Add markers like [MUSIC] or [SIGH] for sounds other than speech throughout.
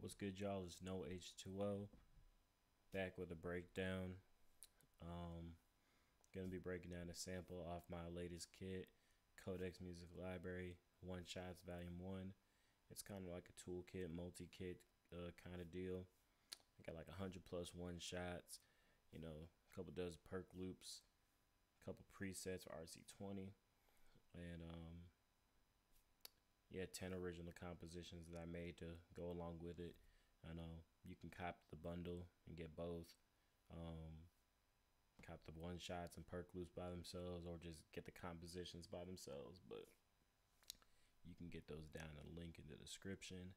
What's good, y'all? It's NoH2O back with a breakdown. Um, gonna be breaking down a sample off my latest kit, Codex Music Library One Shots Volume One. It's kind of like a toolkit, multi-kit uh, kind of deal. I got like a hundred plus one shots, you know, a couple dozen perc loops, a couple presets for RC20, and um, yeah, 10 original compositions that I made to go along with it. I know you can cop the bundle and get both. Um, cop the one shots and perc loops by themselves, or just get the compositions by themselves. But you can get those down the link in the description.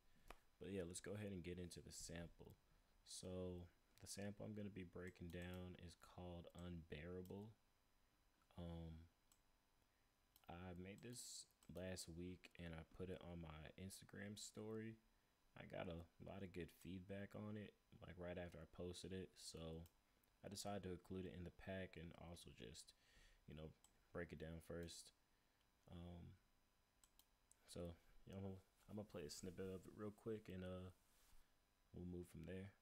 But yeah, let's go ahead and get into the sample. So the sample I'm going to be breaking down is called Unbearable. Um, I made this last week and I put it on my Instagram story. I got a lot of good feedback on it, like right after I posted it. So I decided to include it in the pack and also just, you know, break it down first. Um, so you know, I'm gonna play a snippet of it real quick and uh, we'll move from there.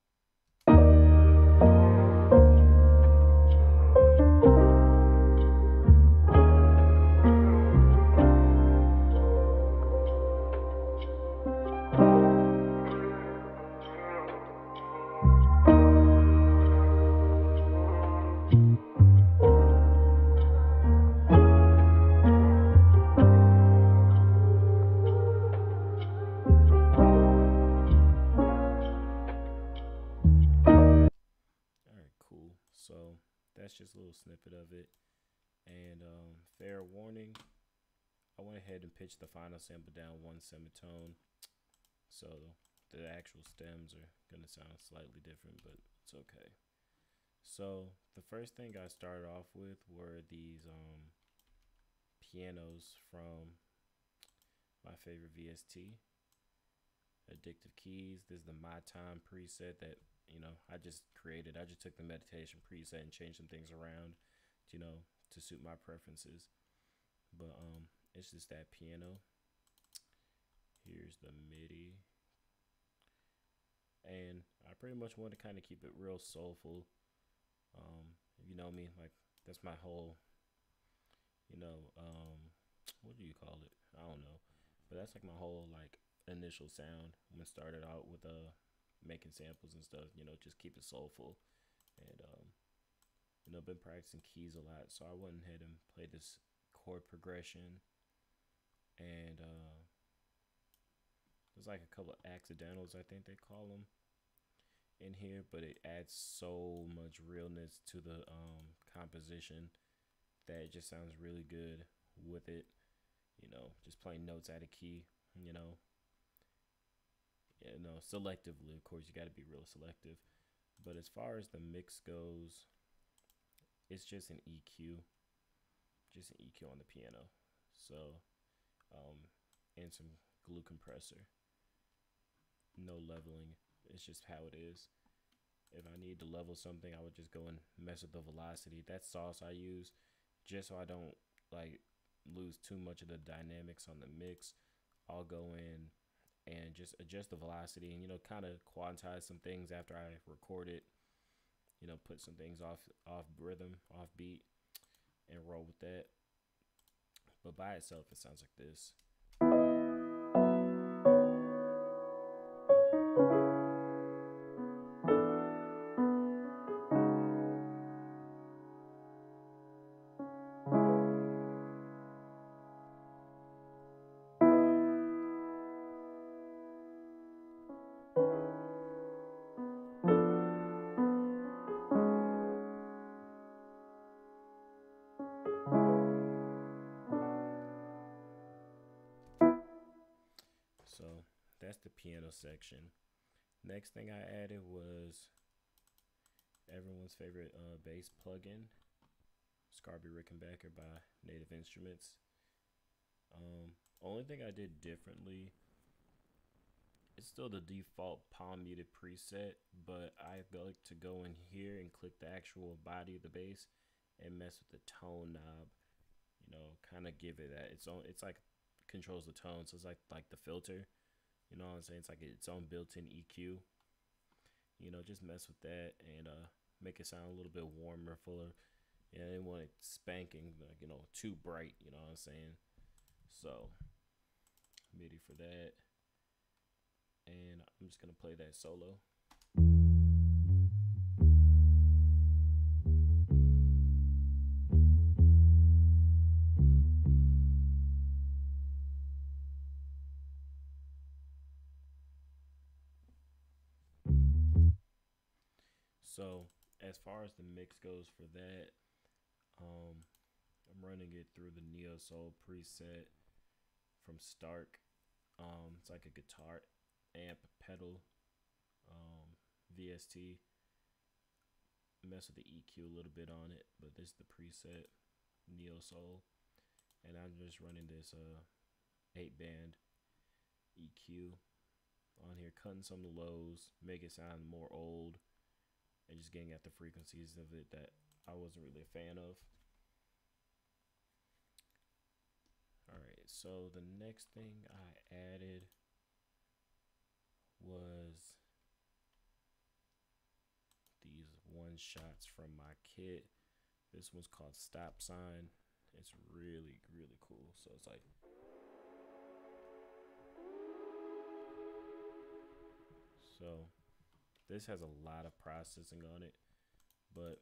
Just a little snippet of it. And um, fair warning, I went ahead and pitched the final sample down one semitone. So the actual stems are going to sound slightly different, but it's okay. So the first thing I started off with were these um, pianos from my favorite VST, Addictive Keys. This is the My Time preset that you know I just created. I just took the meditation preset and changed some things around, you know, to suit my preferences. But um, it's just that piano. Here's the MIDI. And I pretty much want to kind of keep it real soulful. Um, if you know me, like that's my whole, you know, um, what do you call it? I don't know, but that's like my whole like initial sound when started out with uh making samples and stuff. You know, just keep it soulful, and um, you know, been practicing keys a lot, so I went ahead and played this chord progression, and uh, there's like a couple of accidentals, I think they call them, in here, but it adds so much realness to the um, composition that it just sounds really good with it. You know, just playing notes out of key. You know, you know, selectively. Of course, you got to be real selective. But as far as the mix goes, it's just an EQ, just an EQ on the piano. So, um, and some glue compressor. No leveling. It's just how it is. If I need to level something, I would just go and mess with the velocity. That sauce I use, just so I don't like lose too much of the dynamics on the mix. I'll go in and just adjust the velocity and you know kind of quantize some things after I record it. You know, put some things off off rhythm, off beat, and roll with that. But by itself, it sounds like this. So that's the piano section. Next thing I added was everyone's favorite uh, bass plugin, Scarbee Rickenbacker by Native Instruments. Um, only thing I did differently, it's still the default palm muted preset, but I like to go in here and click the actual body of the bass and mess with the tone knob. You know, kind of give it that its own. It's like controls the tone, so it's like like the filter. You know what I'm saying? It's like its own built-in EQ. You know, just mess with that and uh, make it sound a little bit warmer, fuller. Yeah, I didn't want it spanking, like you know, too bright. You know what I'm saying? So MIDI for that, and I'm just gonna play that solo. Far as the mix goes for that, um, I'm running it through the Neo Soul preset from Stark. Um, it's like a guitar amp pedal, um, VST. Mess with the EQ a little bit on it, but this is the preset Neo Soul, and I'm just running this uh eight band EQ on here, cutting some of the lows, make it sound more old and just getting at the frequencies of it that I wasn't really a fan of. Alright, so the next thing I added was these one shots from my kit. This one's called Stop Sign. It's really, really cool. So it's like so this has a lot of processing on it, but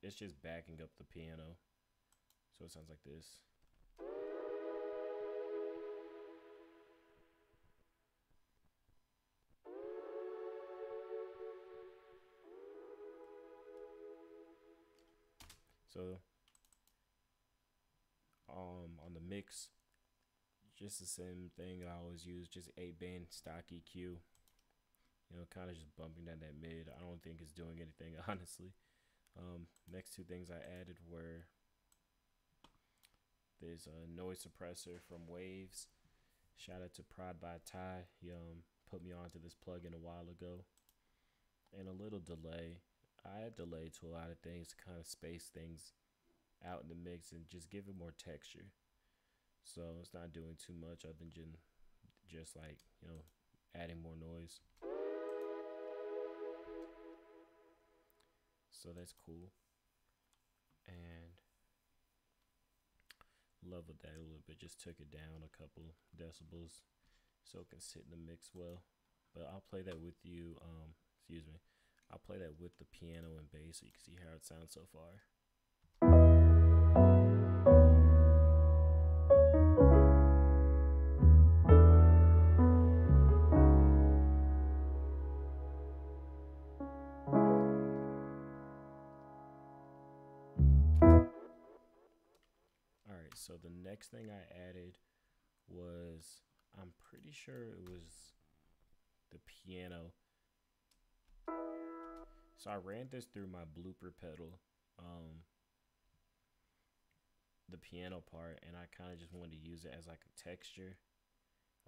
it's just backing up the piano. So it sounds like this. So um on the mix, just the same thing I always use, just 8 band stock EQ you know, kind of just bumping down that mid. I don't think it's doing anything, [LAUGHS] honestly. Um, next two things I added were there's a noise suppressor from Waves. Shout out to Prod by Ty. He um, put me onto this plugin a while ago. And a little delay. I add delay to a lot of things to kind of space things out in the mix and just give it more texture. So it's not doing too much other than just like, you know, adding more noise. So that's cool. And leveled that a little bit. Just took it down a couple decibels so it can sit in the mix well. But I'll play that with you. Um, excuse me. I'll play that with the piano and bass so you can see how it sounds so far. So the next thing I added was I'm pretty sure it was the piano. So I ran this through my blooper pedal, um, the piano part, and I kind of just wanted to use it as like a texture.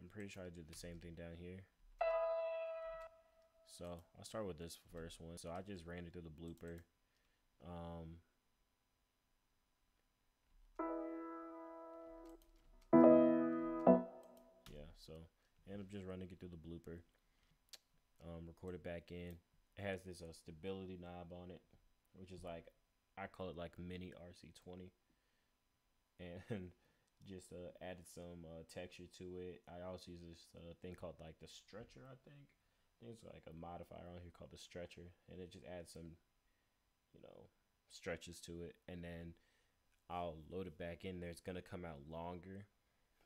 I'm pretty sure I did the same thing down here. So I'll start with this first one. So I just ran it through the blooper. Um, So end up just running it through the blooper. Um, record it back in. It has this uh, stability knob on it, which is like I call it like mini RC20, and [LAUGHS] just uh, added some uh, texture to it. I also use this uh, thing called like the stretcher. I think. I think it's like a modifier on here called the stretcher, and it just adds some, you know, stretches to it, and then I'll load it back in there. It's gonna come out longer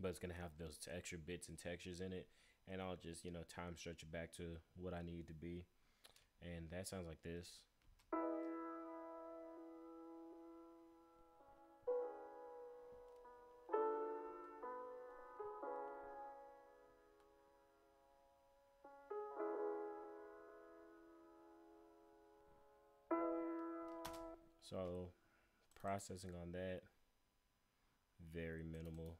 but it's gonna have those extra bits and textures in it. And I'll just you know time stretch it back to what I need to be. And that sounds like this. So processing on that very minimal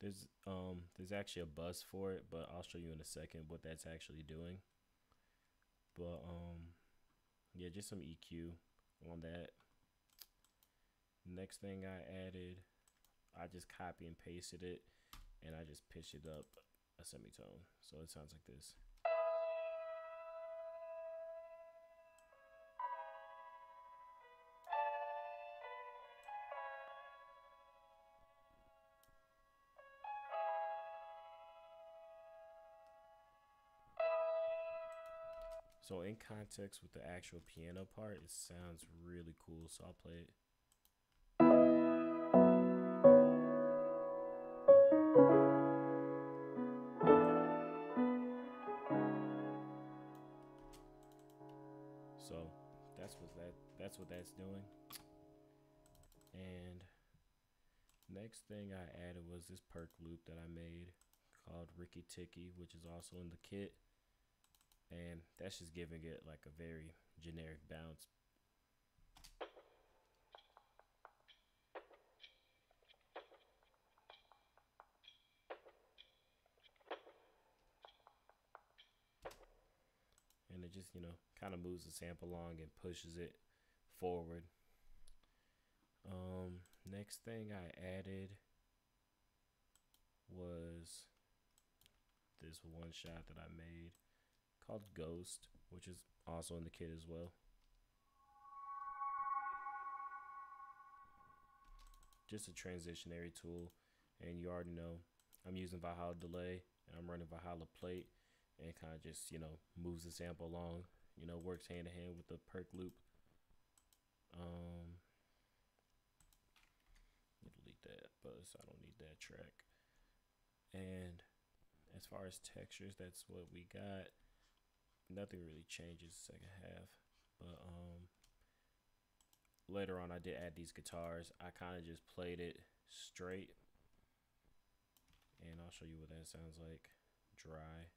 there's um there's actually a bus for it, but I'll show you in a second what that's actually doing. But um yeah, just some EQ on that. Next thing I added, I just copy and pasted it and I just pitched it up a semitone. So it sounds like this. So in context with the actual piano part, it sounds really cool. So I'll play it. So that's what that that's what that's doing. And next thing I added was this perc loop that I made called Ricky Ticky, which is also in the kit and that's just giving it like a very generic bounce. And it just, you know, kind of moves the sample along and pushes it forward. Um, next thing I added was this one shot that I made called Ghost, which is also in the kit as well. Just a transitionary tool, and you already know I'm using Valhalla delay and I'm running Valhalla plate, and kind of just you know moves the sample along. You know, works hand in hand with the perc loop. Um, delete that, but I don't need that track. And as far as textures, that's what we got nothing really changes second half. But um later on I did add these guitars. I kind of just played it straight. And I'll show you what that sounds like dry.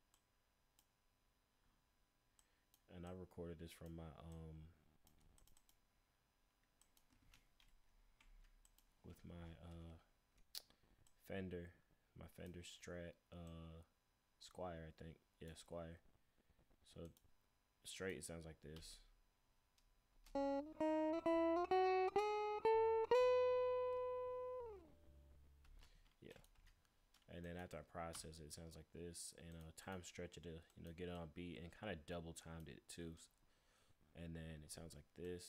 And I recorded this from my um with my uh Fender, my Fender Strat uh Squier, I think. Yeah, Squier. So straight it sounds like this. Yeah. And then after I process it, it sounds like this. And uh, time stretch it to, you know, get on beat and kind of double timed it too. And then it sounds like this.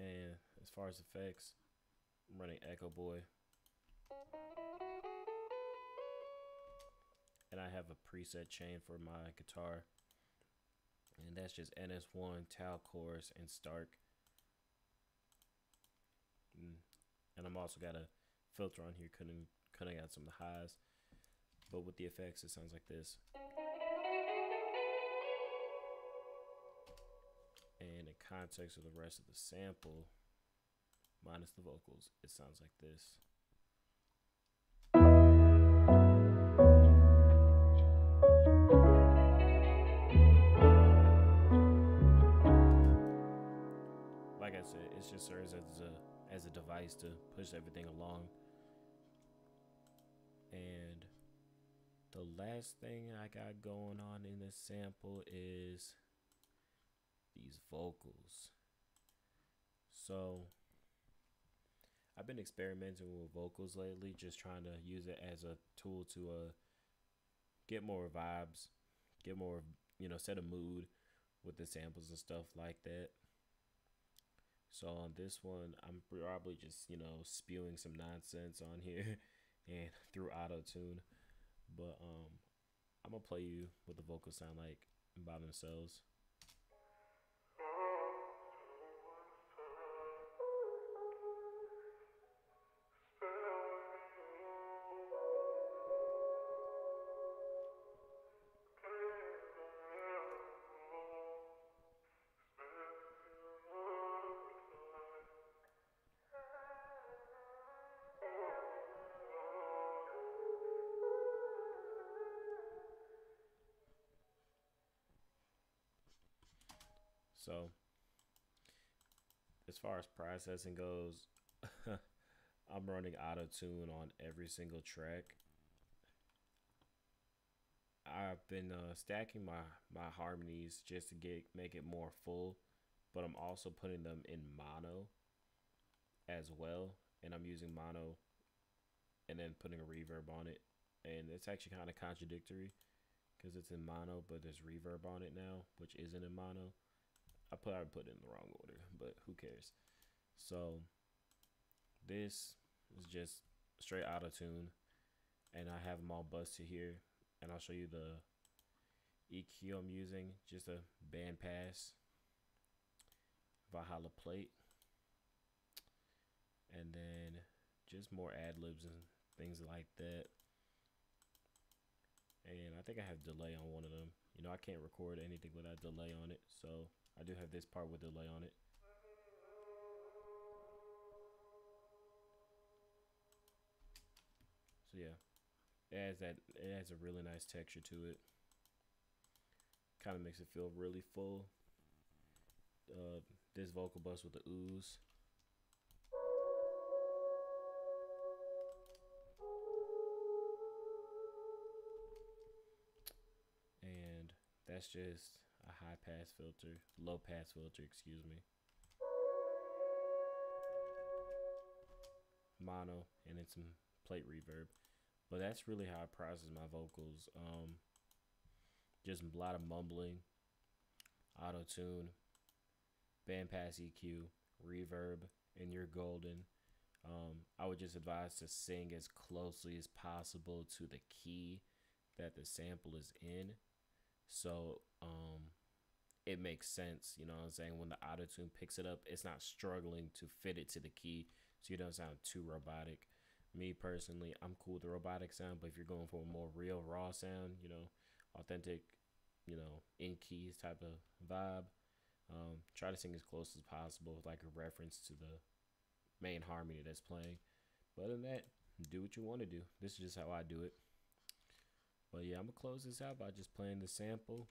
And as far as effects, I'm running Echo Boy. And I have a preset chain for my guitar. And that's just NS1, Tal Chorus, and Stark. Mm. And I'm also got a filter on here cutting, cutting out some of the highs. But with the effects, it sounds like this. Context of the rest of the sample, minus the vocals, it sounds like this. Like I said, it just serves as a as a device to push everything along. And the last thing I got going on in this sample is these vocals. So I've been experimenting with vocals lately, just trying to use it as a tool to uh get more vibes, get more, you know, set a mood with the samples and stuff like that. So on this one, I'm probably just, you know, spewing some nonsense on here [LAUGHS] and through auto tune. But um I'm gonna play you what the vocals sound like by themselves. So, as far as processing goes, [LAUGHS] I'm running auto tune on every single track. I've been uh, stacking my my harmonies just to get make it more full, but I'm also putting them in mono as well, and I'm using mono and then putting a reverb on it, and it's actually kind of contradictory because it's in mono, but there's reverb on it now, which isn't in mono. I put I put it in the wrong order, but who cares? So this is just straight auto tune, and I have them all busted here, and I'll show you the EQ I'm using, just a band pass, Valhalla plate, and then just more ad libs and things like that. And I think I have delay on one of them. You know, I can't record anything without delay on it, so I do have this part with delay on it. So yeah, it has that. It has a really nice texture to it. Kind of makes it feel really full. Uh, this vocal bus with the ooze. And that's just a high pass filter, low pass filter, excuse me. Mono and then some plate reverb. But that's really how I process my vocals. Um, just a lot of mumbling, auto tune, bandpass EQ, reverb, and you're golden. Um, I would just advise to sing as closely as possible to the key that the sample is in. So um, it makes sense, you know what I'm saying? When the auto tune picks it up, it's not struggling to fit it to the key, so you don't sound too robotic me personally, I'm cool with the robotic sound, but if you're going for a more real raw sound, you know, authentic, you know, in keys type of vibe, um, try to sing as close as possible with like a reference to the main harmony that's playing. But other than that, do what you want to do. This is just how I do it. But yeah, I'm gonna close this out by just playing the sample.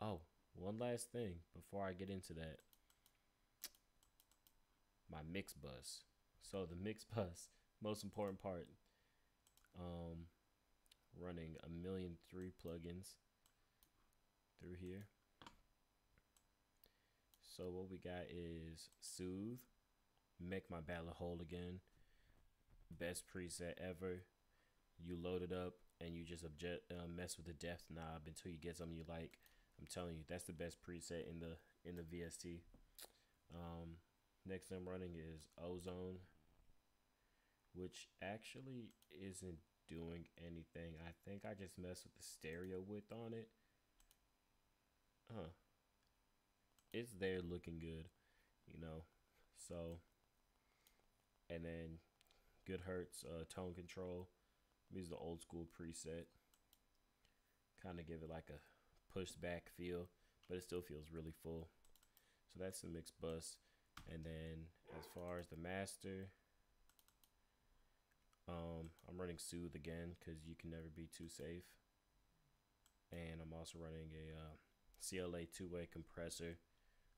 Oh, one last thing before I get into that my mix bus. So the [LAUGHS] mix bus, most important part, um, running a million three plugins through here. So what we got is Soothe, Make My Ballad Whole Again, best preset ever. You load it up and you just object, uh, mess with the depth knob until you get something you like. I'm telling you, that's the best preset in the in the VST. Um, Next I'm running is Ozone, which actually isn't doing anything. I think I just messed with the stereo width on it. Huh. It's there looking good, you know. So, and then Goodhertz uh, tone control. Use the old school preset. Kind of give it like a push back feel, but it still feels really full. So that's the mix bus. And then as far as the master, um, I'm running Soothe again because you can never be too safe. And I'm also running a uh, CLA-2A compressor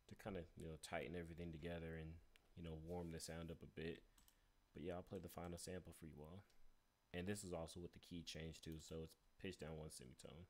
to kind of you know tighten everything together and you know warm the sound up a bit. But yeah, I'll play the final sample for you all. And this is also with the key change too, so it's pitched down one semitone.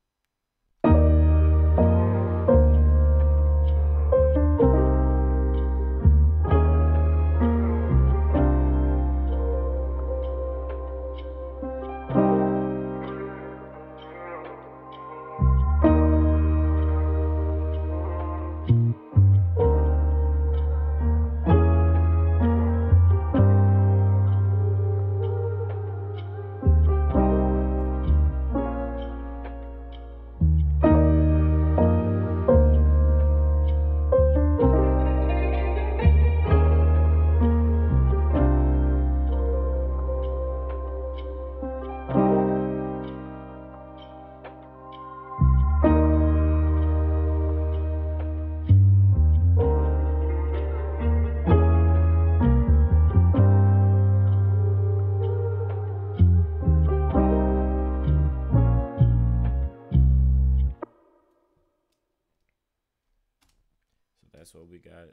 That's what we got.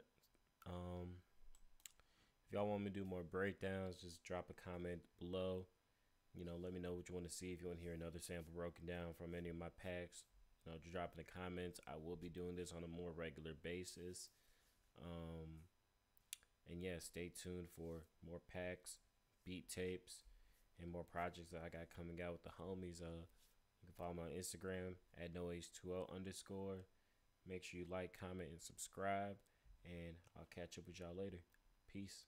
Um, if y'all want me to do more breakdowns, just drop a comment below. You know, let me know what you want to see. If you want to hear another sample broken down from any of my packs, you know, drop in the comments. I will be doing this on a more regular basis. Um, and yeah, stay tuned for more packs, beat tapes, and more projects that I got coming out with the homies. Uh, you can follow me on Instagram at noh2o underscore. Make sure you like, comment, and subscribe. And I'll catch up with y'all later. Peace.